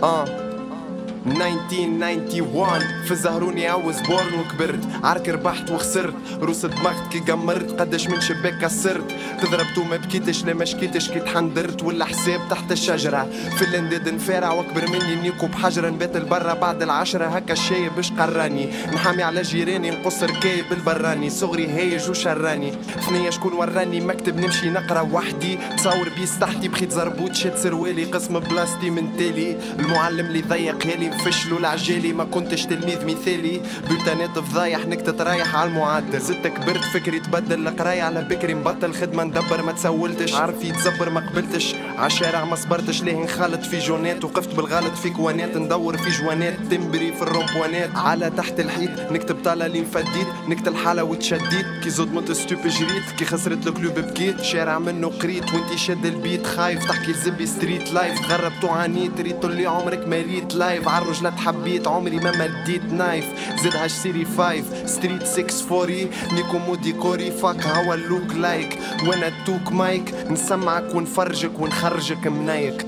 嗯。1991. في زهروني عوز بورن وكبرت. عرك ربحت وخسرت. روس دمغت كي قمرت. قداش من شباك كسرت. تضربت وما بكيتش. لا ما شكيتش كي تحندرت. ولا حساب تحت الشجرة. في الانداد نفارع وأكبر مني نيكو بحجرة. نبات البرا بعد العشرة. هكا الشاي باش قراني. نحامي على جيراني. نقص ركايب بالبراني. صغري هايج وشراني. ثنية شكون وراني؟ مكتب نمشي نقرا وحدي. تصور بيس تحتي. بخيت زربوت. شد سروالي. قسم بلاستي من تالي. المعلم اللي ضيق يالي فشلوا العجالي ما كنتش تلميذ مثالي. بلتانات فضايح نكتة رايح على المعدل. زدت كبرت فكري تبدل. القراية على بكري مبطل. خدمة ندبر ما تسولتش. عارف يتزبر ما قبلتش. عالشارع ما صبرتش. ليه انخلط في جونات؟ وقفت بالغلط. في كوانات ندور في جوانات. تمبري في الرومبوانات. على تحت الحيط نكتب طالة اللي مفديت نكت الحالة وتشديت. كي زود مت ستوب جريت. كي خسرت الكلوب بكيت. شارع منه قريت. وانتي شد البيت. خايف تحكي لزبي ستريت لايف. تغربت وعانيت ريت اللي عمرك ما ريت لايف. عالرجلات حبيت عمري ما مديت نايف. زد سيري فايف. ستريت 640 نيكو مو ديكوري فاك هوا اللوك لايك. وأنا توك مايك. نسمعك ونفرجك ونخرجك منايك.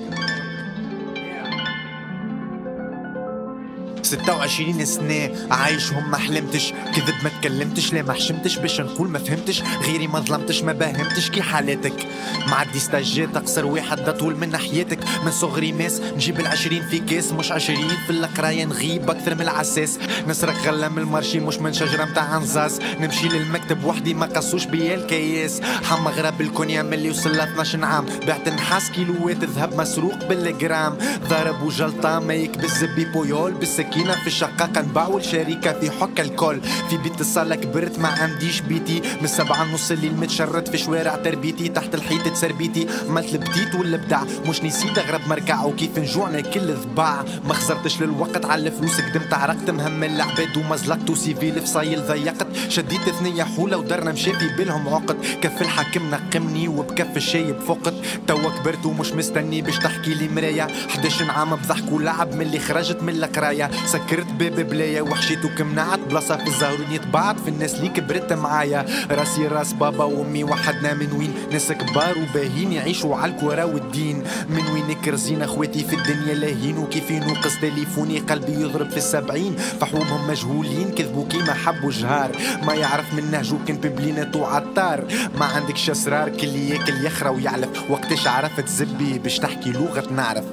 26 سنة عايشهم ما حلمتش. كذب ما تكلمتش لا ما حشمتش؟ باش نقول ما فهمتش. غيري ما ظلمتش ما باهمتش. كي حالاتك؟ معدي ستاجات أقصر واحد طول من ناحيتك. من صغري ماس نجيب العشرين في كاس مش عشرين في القراية نغيب أكثر من العساس. نسرق غلة من المارشي مش من شجرة متاع نزاز نمشي للمكتب وحدي ما قصوش بيا الكياس. حما غراب الكونيا ملي وصل 12 عام. بعت نحاس كيلوات ذهب مسروق بالجرام. ضرب وجلطة ما يكبس زبي بويول بالسكين سكينة في الشقاقة نباعوا الشركة في حك الكل. في بيت الصالة كبرت ما عنديش بيتي. من سبعة نص الليل متشرد في شوارع تربيتي. تحت الحيط تسربيتي. ملت البديت والبدع مش نسيت أغرب مركع وكيف نجوعنا كل ذباع ما خسرتش للوقت على الفلوس. قدمت عرقت مهمل العباد ومزلقت وسيفيل فصايل ضيقت. شديت ثنية حولة ودرنا مشافي بالهم عقد. كف الحاكم نقمني وبكف الشاي بفقد توا كبرت ومش مستني باش تحكي لي مرايا. 11 عام بضحك ولعب من اللي خرجت من القراية سكرت باب بلايا وحشيت وكمنعت بلاصة في الزهرون يتبعت في الناس اللي كبرت معايا. راسي راس بابا وأمي وحدنا من وين؟ ناس كبار وباهين يعيشوا على الكورة والدين. من وين كرزين أخواتي في الدنيا لاهين؟ وكيف ينوقص تليفوني قلبي يضرب في السبعين. فحومهم مجهولين كذبوا كيما حبوا جهار. ما يعرف من نهجو كان ببلينات وعطار ما عندكش أسرار كل ياكل يخرى ويعلف. وقتاش عرفت زبي باش تحكي لغة نعرف.